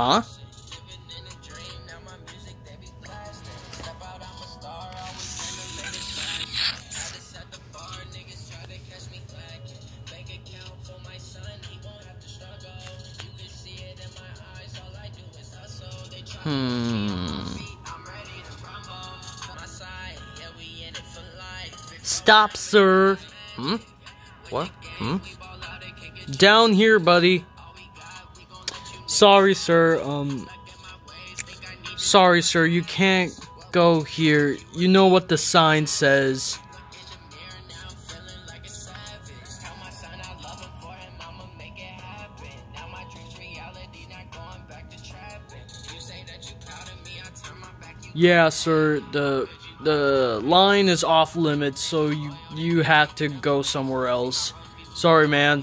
Huh? Hmm. Stop, sir. Hmm? What? Hmm? Down here, buddy. Sorry, sir. Um. Sorry, sir. You can't go here. You know what the sign says. Yeah, sir. The the line is off limits, so you you have to go somewhere else. Sorry, man.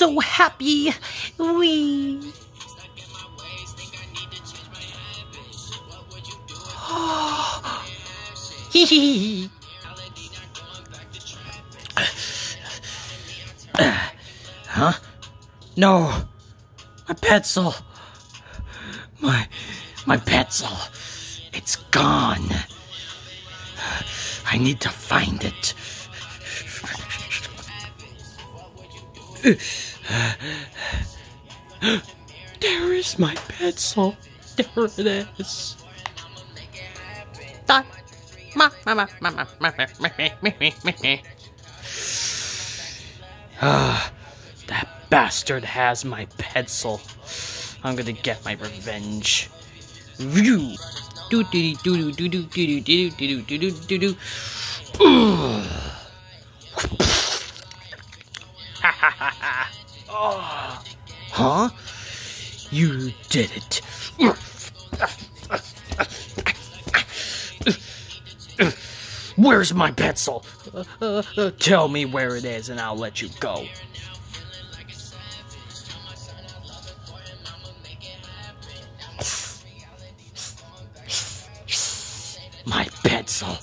you happy. We. Hee hee. Huh? No. My pencil. My my pencil. It's gone. I need to find it. There is my pencil. There it is. Ah. Ma, ma, ma, ma, ma, ma, ma, ma, ma, ma, ma, ma. Ah, that bastard has my pencil. I'm gonna get my revenge. View. Do do do do do do do do do do do do do. Oh. Huh? You did it. Where's my pencil? Uh, uh, uh, tell me where it is and I'll let you go. My pencil.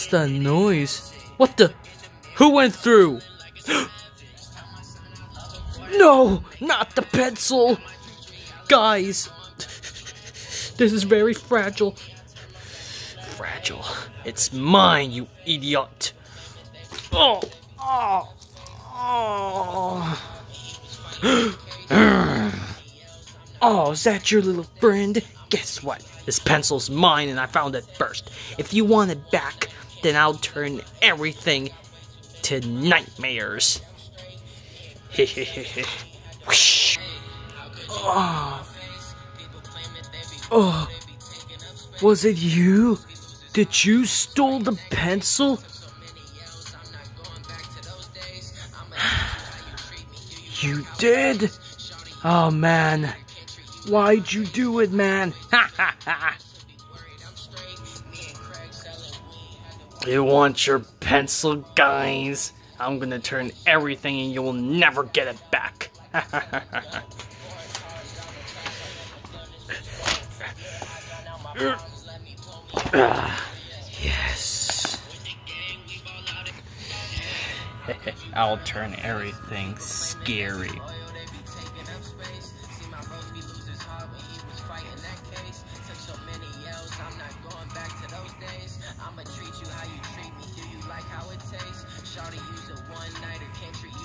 What's that noise? What the? Who went through? no, not the pencil. Guys, this is very fragile. Fragile. It's mine, you idiot. Oh, oh, oh. Oh, is that your little friend? Guess what? This pencil's mine and I found it first. If you want it back, then I'll turn everything to nightmares. Oh. oh. Was it you? Did you stole the pencil? you did? Oh man. Why'd you do it, man? Ha ha ha! You want your pencil, guys? I'm gonna turn everything and you'll never get it back. yes. I'll turn everything scary.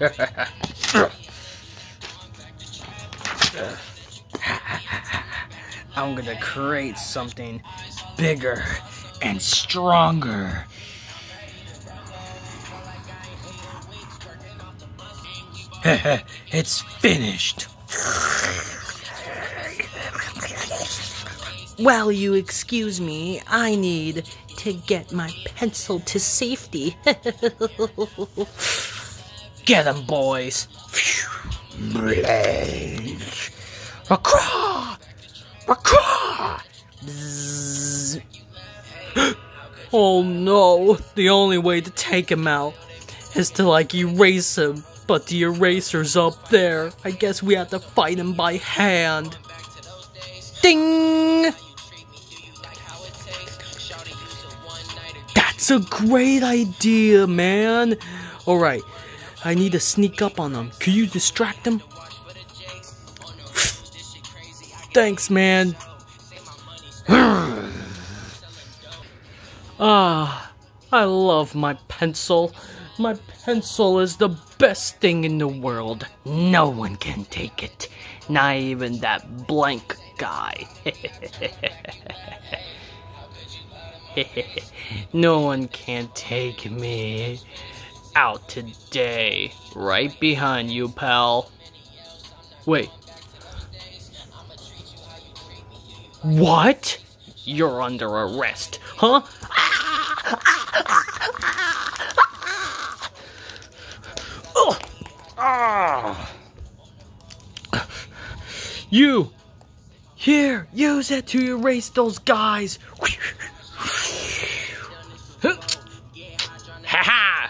I'm gonna create something bigger and stronger. it's finished. Well, you excuse me, I need to get my pencil to safety. get them, boys. oh no, the only way to take him out is to like erase him. But the eraser's up there. I guess we have to fight him by hand. Ding! That's a great idea, man. Alright, I need to sneak up on them. Can you distract them? Thanks, man. ah, I love my pencil. My pencil is the best thing in the world. No one can take it. Not even that blank guy. no one can take me out today. Right behind you, pal. Wait. What? You're under arrest, huh? You! Here, use it to erase those guys! Ha ha!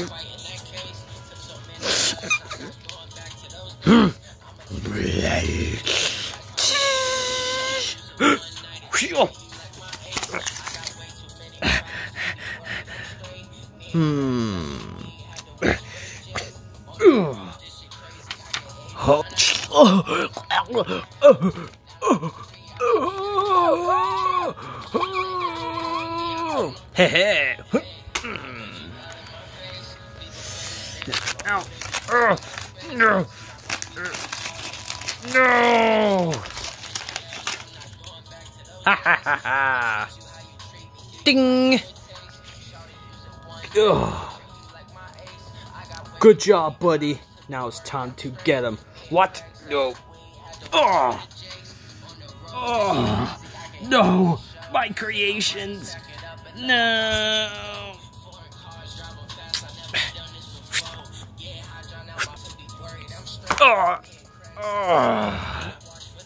Hmm. Hey. Ow. Oh, no. No. Ha ha ha ha. Ding. Ugh. Good job, buddy. Now it's time to get him. What? No. Oh. Oh. No. My creations. No.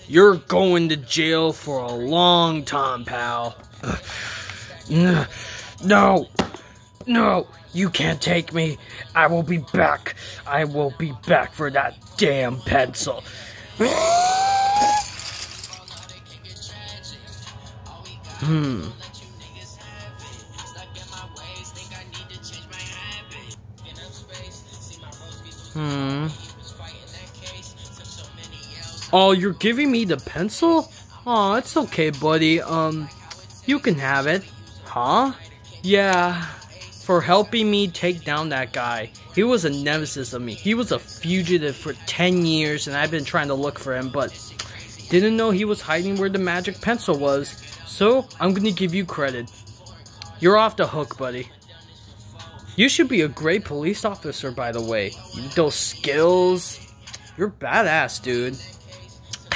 You're going to jail for a long time, pal. No. No, you can't take me. I will be back. I will be back for that damn pencil. hmm. Hmm. Oh, you're giving me the pencil? Oh, it's okay, buddy. Um, you can have it. Huh? Yeah for helping me take down that guy. He was a nemesis of me. He was a fugitive for 10 years and I've been trying to look for him, but didn't know he was hiding where the magic pencil was. So, I'm gonna give you credit. You're off the hook, buddy. You should be a great police officer, by the way. Those skills. You're badass, dude.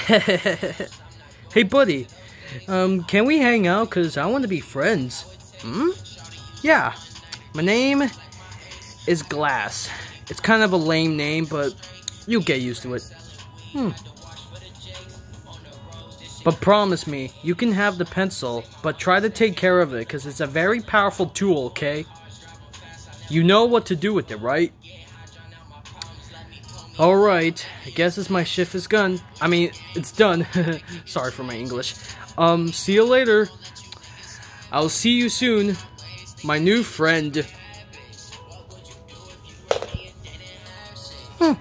hey, buddy. Um, can we hang out? Because I want to be friends. Hmm? Yeah, my name is Glass. It's kind of a lame name, but you'll get used to it. Hmm. But promise me, you can have the pencil, but try to take care of it, because it's a very powerful tool, okay? You know what to do with it, right? Alright, I guess as my shift is done. I mean, it's done. Sorry for my English. Um, see you later. I'll see you soon, my new friend. Huh.